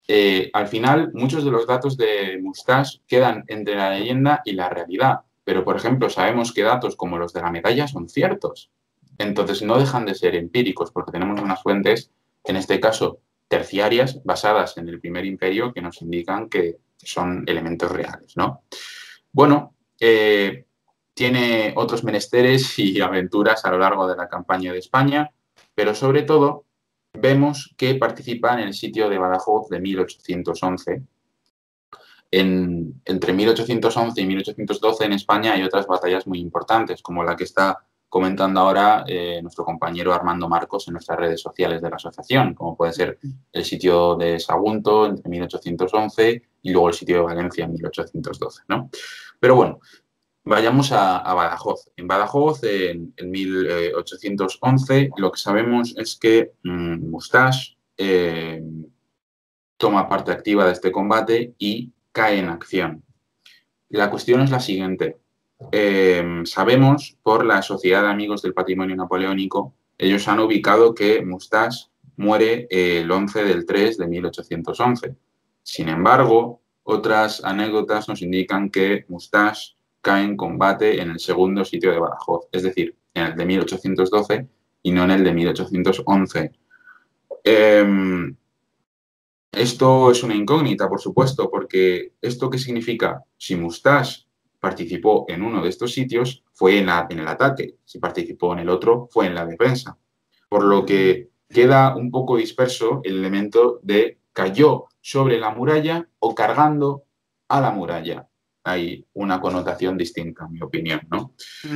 Eh, al final, muchos de los datos de Mustache quedan entre la leyenda y la realidad, pero por ejemplo, sabemos que datos como los de la medalla son ciertos. Entonces no dejan de ser empíricos porque tenemos unas fuentes, en este caso terciarias, basadas en el primer imperio, que nos indican que son elementos reales. ¿no? Bueno, eh, tiene otros menesteres y aventuras a lo largo de la campaña de España, pero sobre todo vemos que participa en el sitio de Badajoz de 1811. entre 1811 y 1812 en España hay otras batallas muy importantes, como la que está comentando ahora eh, nuestro compañero Armando Marcos en nuestras redes sociales de la asociación, como puede ser el sitio de Sagunto entre 1811 y luego el sitio de Valencia en 1812. ¿no? Pero bueno, vayamos a, Badajoz. En Badajoz, en, 1811, lo que sabemos es que mm, eh, toma parte activa de este combate y cae en acción. La cuestión es la siguiente. Em, sabemos por la Sociedad de Amigos del Patrimonio Napoleónico, ellos han ubicado que Mustache muere el 11 del 3 de 1811. Sin embargo, otras anécdotas nos indican que Mustache cae en combate en el segundo sitio de Badajoz, es decir, en el de 1812 y no en el de 1811. Em, esto es una incógnita, por supuesto, porque ¿esto qué significa? Si Mustache participó en uno de estos sitios fue en, en el ataque, si participó en el otro fue en la defensa. Por lo que queda un poco disperso el elemento de cayó sobre la muralla o cargando a la muralla hay una connotación distinta, en mi opinión, ¿no?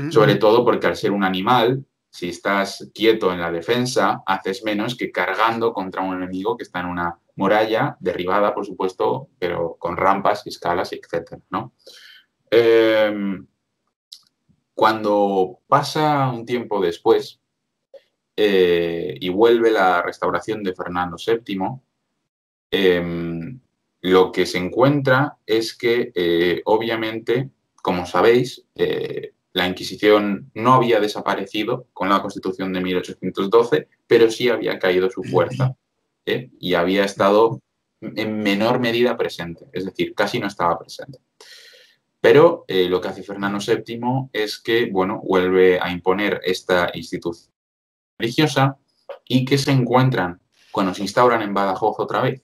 Sobre todo porque al ser un animal, si estás quieto en la defensa, haces menos que cargando contra un enemigo que está en una muralla, derribada, por supuesto, pero con rampas, escalas, etc. ¿no? Em, cuando pasa un tiempo después eh, y vuelve la restauración de Fernando VII, lo que se encuentra es que, eh, obviamente, como sabéis, eh, la Inquisición no había desaparecido con la Constitución de 1812, pero sí había caído su fuerza y había estado en menor medida presente, es decir, casi no estaba presente. Pero lo que hace Fernando VII es que, bueno, vuelve a imponer esta institución religiosa y que se encuentran cuando se instauran en Badajoz otra vez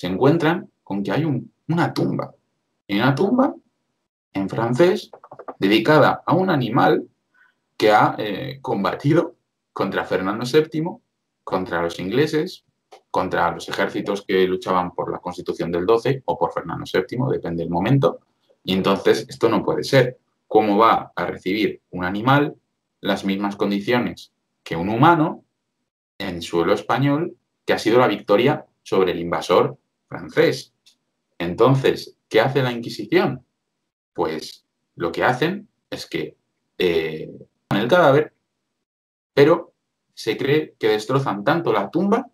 se encuentran con que hay una tumba. Y una tumba en francés dedicada a un animal que ha eh, combatido contra Fernando VII, contra los ingleses, contra los ejércitos que luchaban por la Constitución del 12 o por Fernando VII, depende del momento. Y entonces esto no puede ser. ¿Cómo va a recibir un animal las mismas condiciones que un humano en suelo español que ha sido la victoria sobre el invasor francés. Entonces, ¿qué hace la Inquisición? Pues lo que hacen es que eh, el cadáver, pero se cree que destrozan tanto la tumba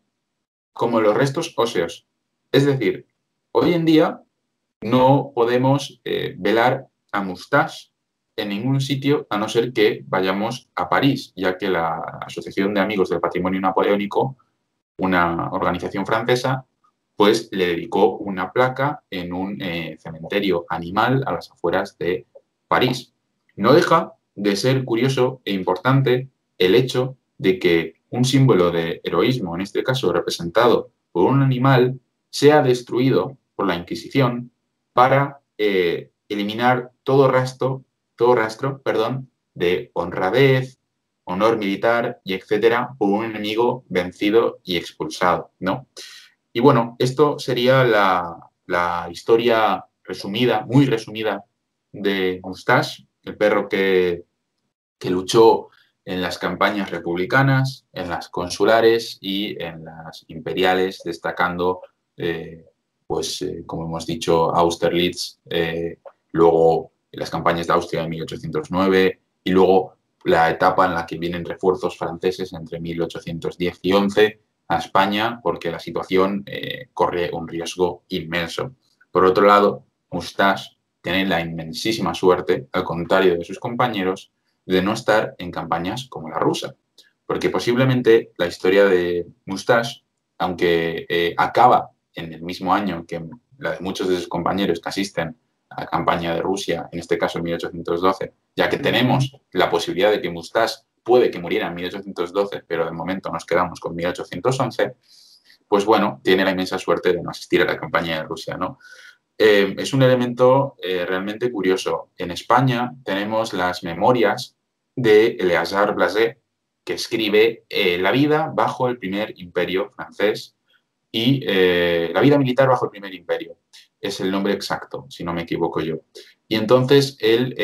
como los restos óseos. Es decir, hoy en día no podemos eh, velar a Moustache en ningún sitio a no ser que vayamos a París, ya que la Asociación de Amigos del Patrimonio Napoleónico, una organización francesa, pues le dedicó una placa en un eh, cementerio animal a las afueras de París. No deja de ser curioso e importante el hecho de que un símbolo de heroísmo, en este caso representado por un animal, sea destruido por la Inquisición para eh, eliminar todo rastro, todo rastro perdón, de honradez, honor militar y etcétera por un enemigo vencido y expulsado. ¿no? Y bueno, esto sería la, historia resumida, muy resumida, de Mustache, el perro que, luchó en las campañas republicanas, en las consulares y en las imperiales, destacando, eh, pues, eh, como hemos dicho, Austerlitz, eh, luego las campañas de Austria en 1809 y luego la etapa en la que vienen refuerzos franceses entre 1810 y 11 a España porque la situación eh, corre un riesgo inmenso. Por otro lado, Mustache tiene la inmensísima suerte, al contrario de sus compañeros, de no estar en campañas como la rusa, porque posiblemente la historia de Mustache, aunque acaba en el mismo año que la de muchos de sus compañeros que asisten a la campaña de Rusia, en este caso en 1812, ya que tenemos la posibilidad de que Mustache puede que muriera en 1812, pero de momento nos quedamos con 1811, pues bueno, tiene la inmensa suerte de no asistir a la campaña de Rusia, ¿no? Eh, es un elemento eh, realmente curioso. En España tenemos las memorias de Eleazar Blasé, que escribe eh, La vida bajo el primer imperio francés y La vida militar bajo el primer imperio. Es el nombre exacto, si no me equivoco yo. Y entonces él,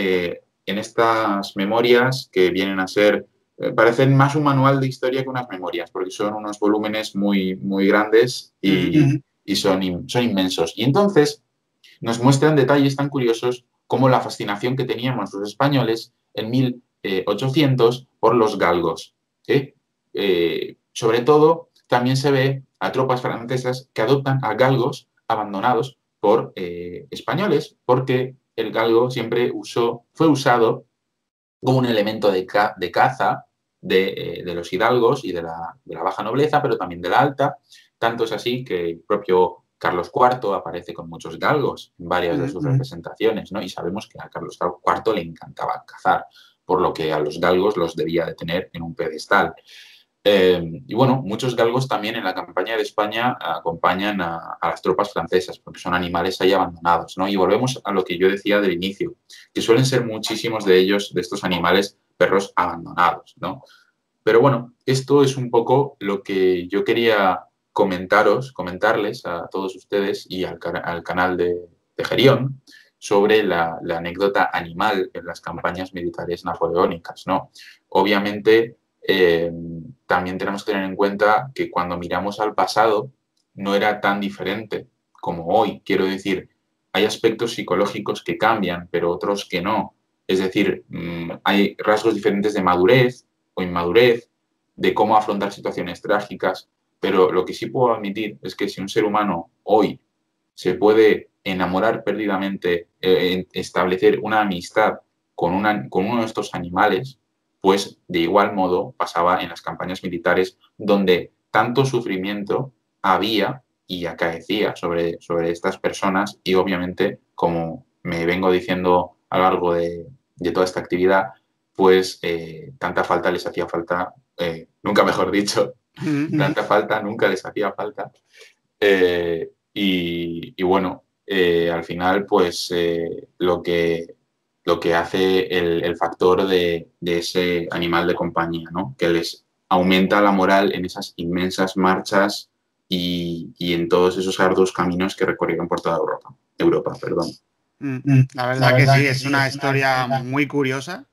en estas memorias que vienen a ser eh, parecen más un manual de historia que unas memorias, porque son unos volúmenes muy, muy grandes y, son, son inmensos. Y entonces nos muestran detalles tan curiosos como la fascinación que teníamos los españoles en 1800 por los galgos. Eh, sobre todo, también se ve a tropas francesas que adoptan a galgos abandonados por eh, españoles, porque el galgo siempre usó, fue usado como un elemento de, de caza eh, de, los hidalgos y de la, baja nobleza, pero también de la alta. Tanto es así que el propio Carlos IV aparece con muchos galgos en varias de sus representaciones, ¿no? Y sabemos que a Carlos IV le encantaba cazar, por lo que a los galgos los debía de tener en un pedestal. Eh, y bueno, muchos galgos también en la campaña de España acompañan a, las tropas francesas, porque son animales ahí abandonados, ¿no? Y volvemos a lo que yo decía del inicio, que suelen ser muchísimos de ellos, de estos animales, perros abandonados, ¿no? Pero bueno, esto es un poco lo que yo quería comentaros, comentarles a todos ustedes y al, canal de, Gerión sobre la, anécdota animal en las campañas militares napoleónicas. ¿no? Obviamente, eh, también tenemos que tener en cuenta que cuando miramos al pasado no era tan diferente como hoy. Quiero decir, hay aspectos psicológicos que cambian, pero otros que no. Es decir, mm, hay rasgos diferentes de madurez o inmadurez, de cómo afrontar situaciones trágicas, pero lo que sí puedo admitir es que si un ser humano hoy se puede enamorar perdidamente, eh, establecer una amistad con, uno de estos animales, pues de igual modo pasaba en las campañas militares donde tanto sufrimiento había y acaecía sobre, sobre estas personas y obviamente, como me vengo diciendo a lo largo de, toda esta actividad, pues eh, tanta falta les hacía falta, eh, nunca mejor dicho, tanta falta nunca les hacía falta. Eh, y, bueno, al final, pues lo, que, lo que hace el, factor de, de, ese animal de compañía, ¿no? que les aumenta la moral en esas inmensas marchas y, en todos esos arduos caminos que recorrieron por toda Europa. Europa perdón. Mm, mm. La verdad, que sí, es una historia muy curiosa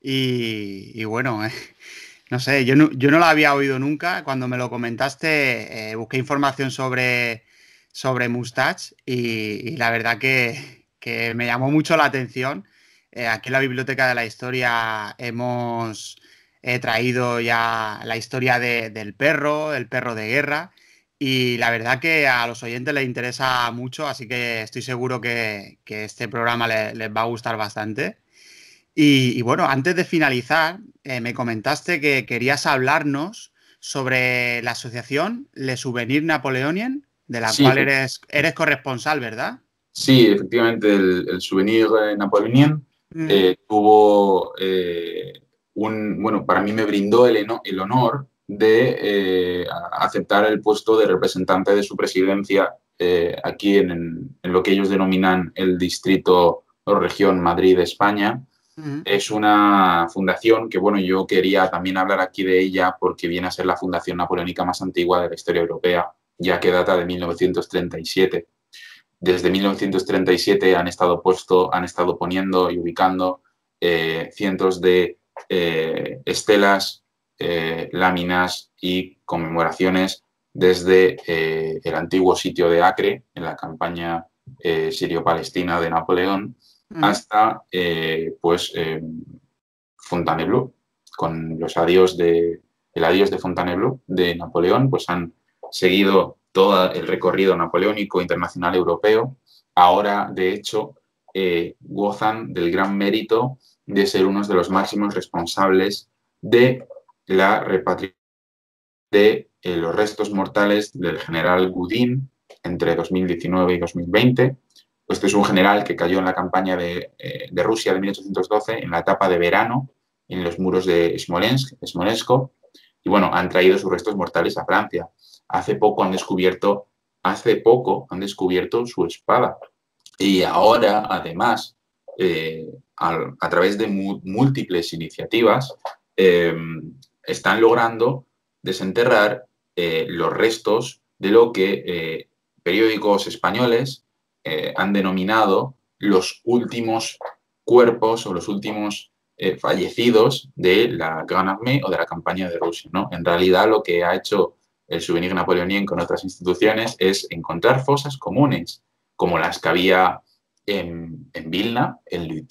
y, bueno, no sé, yo no, yo no la había oído nunca. Cuando me lo comentaste, eh, busqué información sobre, sobre Mustache y, la verdad que, me llamó mucho la atención. Eh, aquí en la Biblioteca de la Historia hemos traído ya la historia del perro, el perro de guerra, y la verdad que a los oyentes les interesa mucho, así que estoy seguro que, este programa les, va a gustar bastante. Y, bueno, antes de finalizar, eh, me comentaste que querías hablarnos sobre la asociación Le Souvenir Napoleonien, de la cual eres, eres corresponsal, ¿verdad? Sí, efectivamente, el, Souvenir Napoleonien mm. eh, tuvo eh, un, bueno, para mí me brindó el, el honor de eh, aceptar el puesto de representante de su presidencia eh, aquí en, lo que ellos denominan el distrito o región Madrid, España. Es una fundación que, bueno, yo quería también hablar aquí de ella porque viene a ser la fundación napoleónica más antigua de la historia europea, ya que data de 1937. Desde 1937 han estado, puesto, han estado poniendo y ubicando eh, cientos de estelas eh, láminas y conmemoraciones desde eh, el antiguo sitio de Acre, en la campaña eh, sirio-palestina de Napoleón, mm. hasta pues Fontainebleau, con los adiós de, el adiós de Fontainebleau de Napoleón, pues han seguido todo el recorrido napoleónico internacional europeo. Ahora, de hecho, gozan del gran mérito de ser unos de los máximos responsables de la repatriación de eh, los restos mortales del general Gudín entre 2019 y 2020. Este es un general que cayó en la campaña de, eh, Rusia de 1812 en la etapa de verano en los muros de Smolensk, Smolensk, y bueno, han traído sus restos mortales a Francia. Hace poco han descubierto, hace poco han descubierto su espada. Y ahora, además, eh, a, través de múltiples iniciativas, están logrando desenterrar eh, los restos de lo que eh, periódicos españoles han denominado los últimos cuerpos o los últimos fallecidos de la Gran Armée o de la campaña de Rusia. ¿no? En realidad lo que ha hecho el Souvenir Napoleonien con otras instituciones es encontrar fosas comunes, como las que había en, Vilna, en,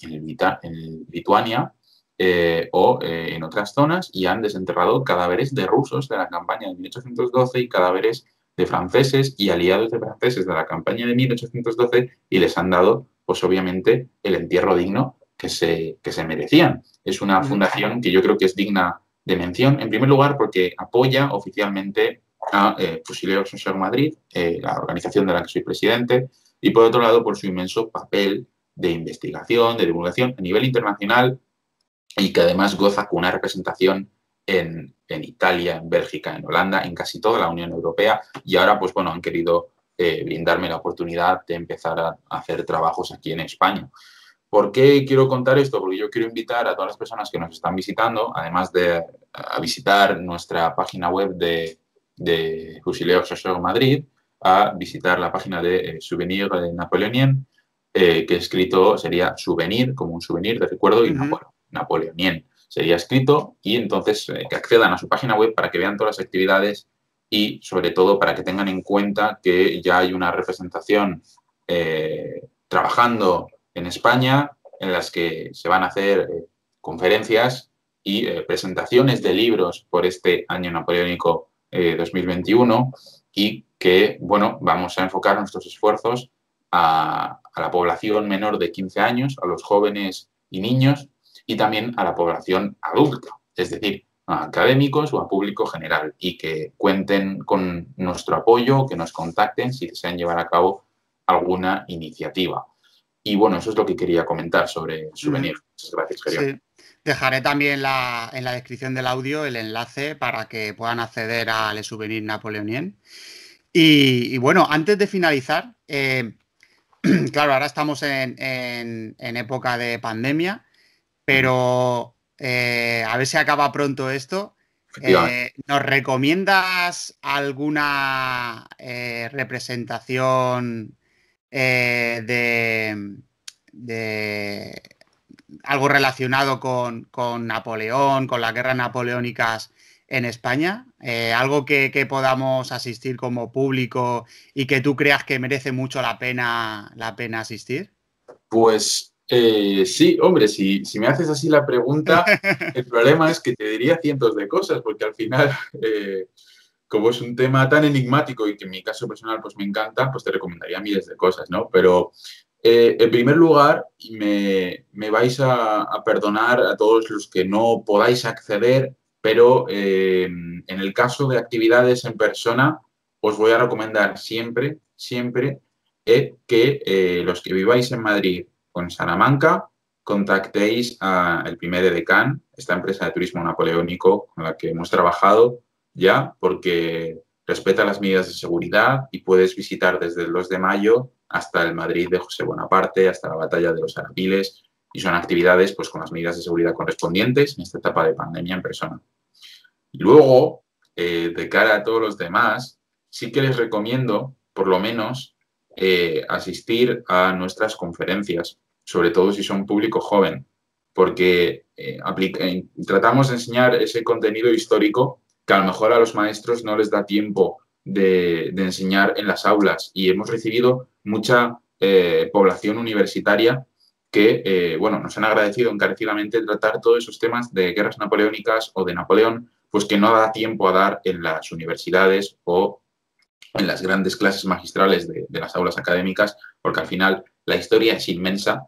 en Lituania, eh, o eh, en otras zonas y han desenterrado cadáveres de rusos de la campaña de 1812 y cadáveres de franceses y aliados de franceses de la campaña de 1812 y les han dado, pues obviamente, el entierro digno que se, que se merecían. Es una fundación que yo creo que es digna de mención, en primer lugar porque apoya oficialmente a eh, Fusileros Social Madrid, eh, la organización de la que soy presidente, y por otro lado por su inmenso papel de investigación, de divulgación a nivel internacional y que además goza con una representación en, Italia, en Bélgica, en Holanda, en casi toda la Unión Europea y ahora pues bueno, han querido eh, brindarme la oportunidad de empezar a, hacer trabajos aquí en España. ¿Por qué quiero contar esto? Porque yo quiero invitar a todas las personas que nos están visitando, además de a visitar nuestra página web de, de Fusileo Social Madrid, a visitar la página de eh, Souvenir de Napoleonien, eh, que escrito sería souvenir, como un souvenir de recuerdo, y Napoleonien. Sería escrito, y entonces eh, que accedan a su página web para que vean todas las actividades y sobre todo para que tengan en cuenta que ya hay una representación trabajando en España en las que se van a hacer conferencias y presentaciones de libros por este año napoleónico 2021 y que, bueno, vamos a enfocar nuestros esfuerzos a, la población menor de 15 años, a los jóvenes y niños, y también a la población adulta, es decir, a académicos o a público general, y que cuenten con nuestro apoyo, que nos contacten si desean llevar a cabo alguna iniciativa. Y bueno, eso es lo que quería comentar sobre Souvenir. gracias, Sí. Dejaré también en la descripción del audio el enlace para que puedan acceder al Souvenir Napoleonien. Y, bueno, antes de finalizar, eh, claro, ahora estamos en, época de pandemia, pero eh, a ver si acaba pronto esto. Eh, ¿Nos recomiendas alguna representación de, algo relacionado con, con, Napoleón, con las guerras napoleónicas en España? Eh, ¿Algo que, podamos asistir como público y que tú creas que merece mucho la pena, la pena asistir? Pues eh, sí, hombre, si, si, me haces así la pregunta, el problema es que te diría cientos de cosas, porque al final, eh, como es un tema tan enigmático y que en mi caso personal pues me encanta, pues te recomendaría miles de cosas, ¿no? Pero en primer lugar, me, me vais a, a, perdonar a todos los que no podáis acceder pero eh, en el caso de actividades en persona, os voy a recomendar siempre, siempre eh, que eh, los que viváis en Madrid o en Salamanca, contactéis al primer edecán, esta empresa de turismo napoleónico con la que hemos trabajado ya, porque respeta las medidas de seguridad y puedes visitar desde el 2 de mayo hasta el Madrid de José Bonaparte, hasta la batalla de los Arapiles, y son actividades pues, con las medidas de seguridad correspondientes en esta etapa de pandemia en persona. Luego, eh, de cara a todos los demás, sí que les recomiendo, por lo menos, eh, asistir a nuestras conferencias, sobre todo si son público joven, porque eh, tratamos de enseñar ese contenido histórico que a lo mejor a los maestros no les da tiempo de, de enseñar en las aulas. Y hemos recibido mucha población universitaria que, eh, bueno, nos han agradecido encarecidamente tratar todos esos temas de guerras napoleónicas o de Napoleón, pues que no da tiempo a dar en las universidades o en las grandes clases magistrales de, las aulas académicas, porque al final la historia es inmensa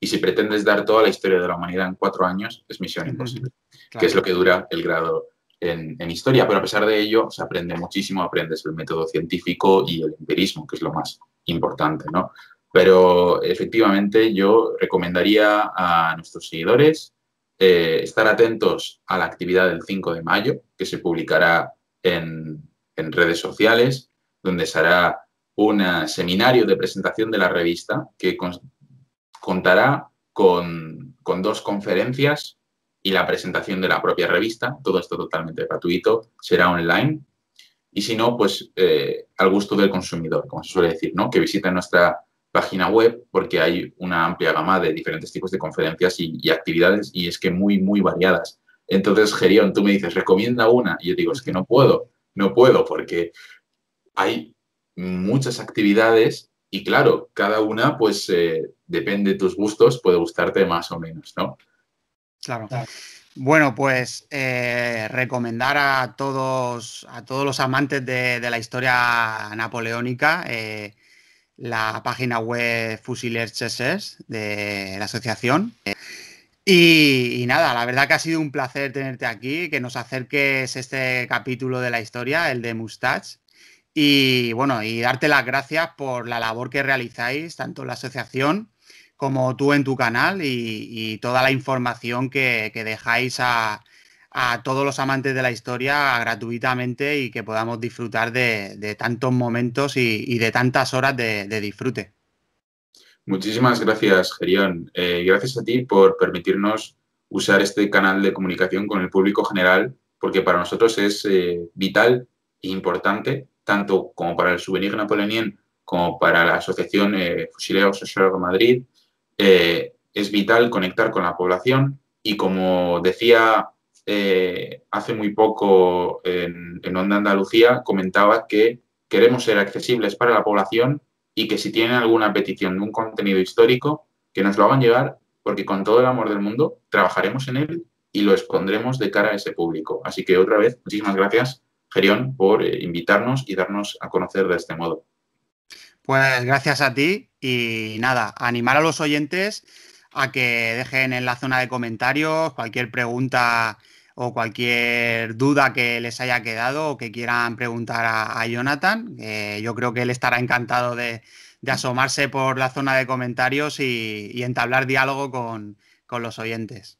y si pretendes dar toda la historia de la humanidad en cuatro años, es misión imposible, que es lo que dura el grado en, en, historia. Pero a pesar de ello, se aprende muchísimo, aprendes el método científico y el empirismo, que es lo más importante, ¿no? Pero efectivamente yo recomendaría a nuestros seguidores eh, estar atentos a la actividad del 5 de mayo, que se publicará en, redes sociales, donde se hará un seminario de presentación de la revista que contará con, dos conferencias y la presentación de la propia revista. Todo esto totalmente gratuito, será online. Y si no, pues eh, al gusto del consumidor, como se suele decir, ¿no? que visiten nuestra página web porque hay una amplia gama de diferentes tipos de conferencias y, actividades y es que muy, muy variadas. Entonces, Gerión, tú me dices, recomienda una y yo digo, es que no puedo, no puedo porque hay muchas actividades y claro, cada una pues eh, depende de tus gustos, puede gustarte más o menos, ¿no? Claro. Bueno, pues eh, recomendar a todos, a todos los amantes de, la historia napoleónica eh, la página web Fusilers SS de la asociación. Y, nada, la verdad que ha sido un placer tenerte aquí, que nos acerques este capítulo de la historia, el de Mustache. Y bueno, y darte las gracias por la labor que realizáis, tanto en la asociación como tú en tu canal y, toda la información que dejáis a, todos los amantes de la historia gratuitamente y que podamos disfrutar de, tantos momentos y, de tantas horas de, disfrute. Muchísimas gracias, Gerión. Eh, gracias a ti por permitirnos usar este canal de comunicación con el público general, porque para nosotros es eh, vital e importante tanto como para el Souvenir Napoleonien como para la Asociación eh, Fusileros de Madrid, eh, es vital conectar con la población y como decía eh, hace muy poco en, Onda Andalucía, comentaba que queremos ser accesibles para la población y que si tienen alguna petición de un contenido histórico, que nos lo hagan llegar, porque con todo el amor del mundo trabajaremos en él y lo expondremos de cara a ese público. Así que otra vez, muchísimas gracias, Gerión, por eh, invitarnos y darnos a conocer de este modo. Pues gracias a ti y nada, animar a los oyentes a que dejen en la zona de comentarios cualquier pregunta o cualquier duda que les haya quedado o que quieran preguntar a, Jonathan. yo creo que él estará encantado de, asomarse por la zona de comentarios y, entablar diálogo con, los oyentes.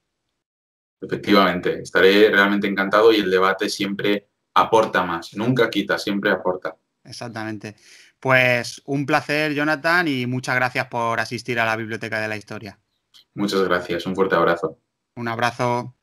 Efectivamente, estaré realmente encantado y el debate siempre aporta más, nunca quita, siempre aporta. Exactamente. Pues un placer, Jonathan, y muchas gracias por asistir a la Biblioteca de la Historia. Muchas gracias, un fuerte abrazo. Un abrazo.